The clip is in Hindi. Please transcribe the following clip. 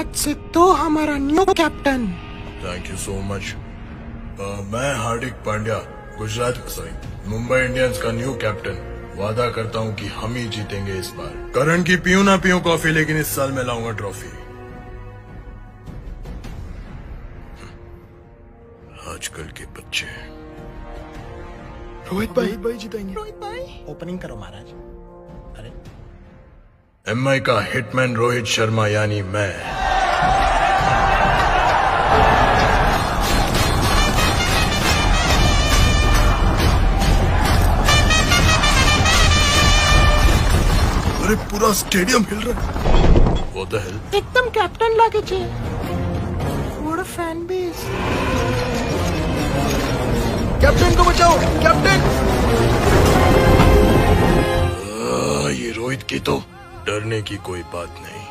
आज से तो हमारा new captain. Thank you so much मैं हार्दिक पांड्या गुजरात सॉरी मुंबई इंडियंस का न्यू कैप्टन। वादा करता हूँ कि हम ही जीतेंगे इस बार। करण की पीऊ ना पीऊ कॉफ़ी लेकिन इस साल मैं लाऊँगा ट्रॉफी। आजकल के बच्चे। रोहित भाई। भाई जीतेंगे। रोहित भाई। ओपनिंग करो महाराज। अरे। एम का हिटमैन रोहित शर्मा यानी मैं। अरे पूरा स्टेडियम हिल रहा वो द हेल एकदम कैप्टन लागे छे what a fan base captain को बचाओ कैप्टन ये रोहित की तो डरने की कोई बात नहीं।